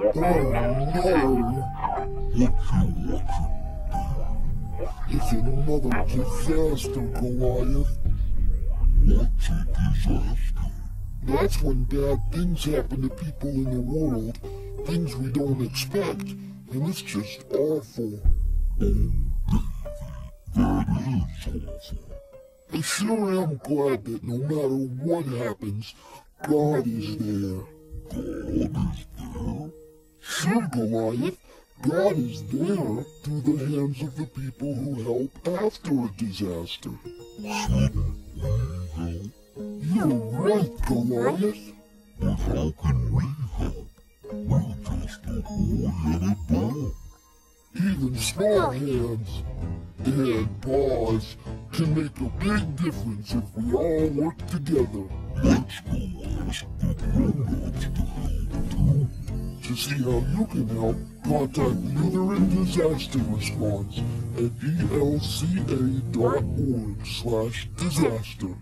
Oh no! It's another disaster, Goliath. What's a disaster? That's when bad things happen to people in the world, things we don't expect, and it's just awful. Oh, That is awful. I sure am glad that no matter what happens, God is there. God is Goliath, God is there through the hands of the people who help after a disaster. Shouldn't we help? You're right, Goliath. But how can we help? We're just a a dog. Even small hands and paws can make a big difference if we all work together. Let's go To see how you can help, contact Lutheran Disaster Response at elca.org slash disaster.